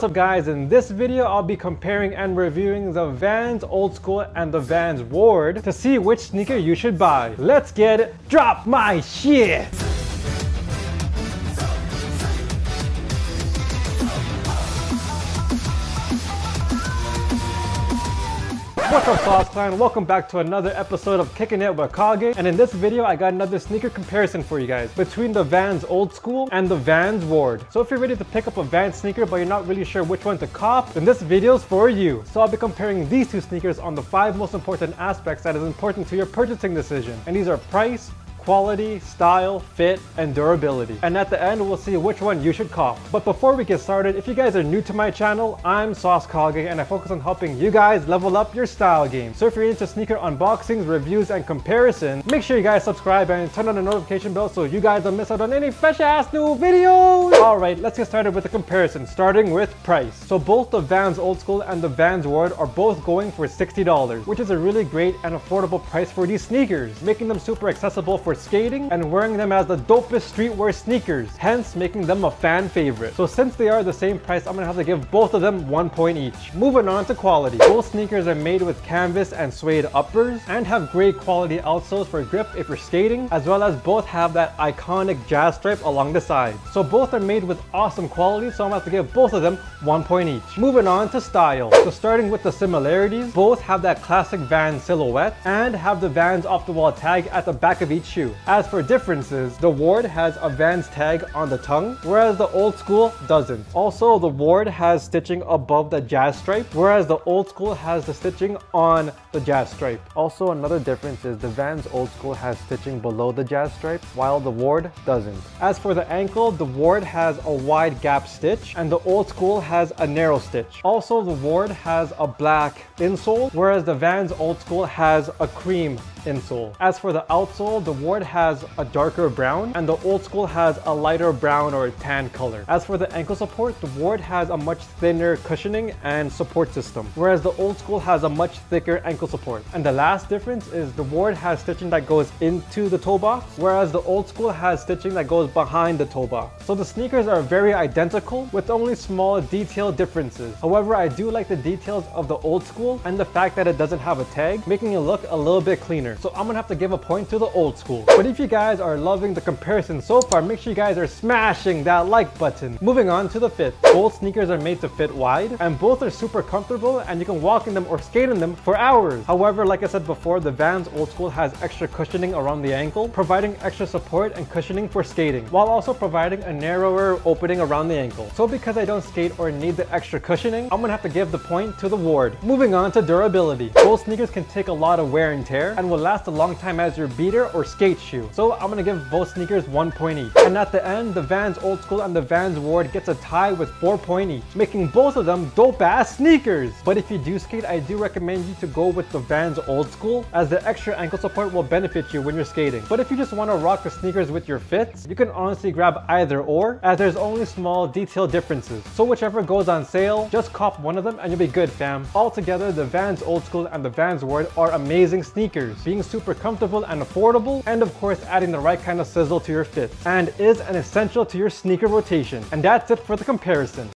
What's up guys, in this video I'll be comparing and reviewing the Vans Old Skool and the Vans Ward to see which sneaker you should buy. Let's get it, drop my shit! What's up Sauce Clan? Welcome back to another episode of Kicking It with Kage. And in this video, I got another sneaker comparison for you guys between the Vans Old Skool and the Vans Ward. So if you're ready to pick up a Vans sneaker but you're not really sure which one to cop, then this video is for you. So I'll be comparing these two sneakers on the five most important aspects that is important to your purchasing decision. And these are price, quality, style, fit, and durability. And at the end, we'll see which one you should cop. But before we get started, if you guys are new to my channel, I'm Sauce Kage and I focus on helping you guys level up your style game. So if you're into sneaker unboxings, reviews, and comparison, make sure you guys subscribe and turn on the notification bell so you guys don't miss out on any fresh ass new videos. Alright, let's get started with the comparison, starting with price. So both the Vans Old Skool and the Vans Ward are both going for $60, which is a really great and affordable price for these sneakers, making them super accessible for skating and wearing them as the dopest streetwear sneakers, hence making them a fan favorite. So since they are the same price, I'm gonna have to give both of them one point each. Moving on to quality. Both sneakers are made with canvas and suede uppers and have great quality outsoles for grip if you're skating, as well as both have that iconic jazz stripe along the side. So both are made with awesome quality, so I'm gonna have to give both of them one point each. Moving on to style. So starting with the similarities, both have that classic Vans silhouette and have the Vans off the wall tag at the back of each shoe shoe. As for differences, the Ward has a Vans tag on the tongue, whereas the Old Skool doesn't. Also, the Ward has stitching above the jazz stripe, whereas the Old Skool has the stitching on the jazz stripe. Also, another difference is the Vans Old Skool has stitching below the jazz stripe, while the Ward doesn't. As for the ankle, the Ward has a wide gap stitch, and the Old Skool has a narrow stitch. Also, the Ward has a black insole, whereas the Vans Old Skool has a cream insole. As for the outsole, the Ward has a darker brown and the Old Skool has a lighter brown or tan color. As for the ankle support, the Ward has a much thinner cushioning and support system, whereas the Old Skool has a much thicker ankle support. And the last difference is the Ward has stitching that goes into the toe box, whereas the Old Skool has stitching that goes behind the toe box. So the sneakers are very identical with only small detail differences. However, I do like the details of the Old Skool and the fact that it doesn't have a tag, making it look a little bit cleaner so I'm gonna have to give a point to the Old Skool. But if you guys are loving the comparison so far, make sure you guys are smashing that like button. Moving on to the fit. Both sneakers are made to fit wide, and both are super comfortable, and you can walk in them or skate in them for hours. However, like I said before, the Vans Old Skool has extra cushioning around the ankle, providing extra support and cushioning for skating, while also providing a narrower opening around the ankle. So because I don't skate or need the extra cushioning, I'm gonna have to give the point to the Ward. Moving on to durability. Both sneakers can take a lot of wear and tear, and will last a long time as your beater or skate shoe. So I'm gonna give both sneakers one point each. And at the end, the Vans Old Skool and the Vans Ward gets a tie with four point each, making both of them dope ass sneakers. But if you do skate, I do recommend you to go with the Vans Old Skool as the extra ankle support will benefit you when you're skating. But if you just wanna rock the sneakers with your fits, you can honestly grab either or as there's only small detail differences. So whichever goes on sale, just cop one of them and you'll be good fam. Altogether, the Vans Old Skool and the Vans Ward are amazing sneakers being super comfortable and affordable, and of course adding the right kind of sizzle to your fit, and is an essential to your sneaker rotation. And that's it for the comparison.